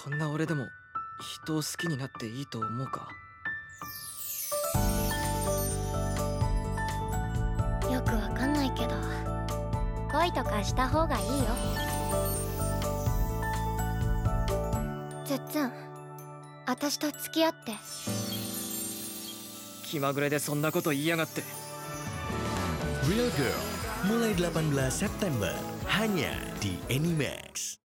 こんな俺でも人を好きになっていいと思うか？よくわかんないけど恋とかした方がいいよ。つっつん私と付き合って。気まぐれでそんなこと言いやがって。Real Girl mulai 18 September hanya di Animax.